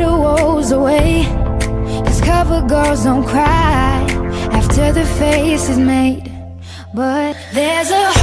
and woes away. Cause cover girls don't cry after the face is made. But there's a